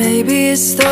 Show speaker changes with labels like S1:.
S1: Maybe it's the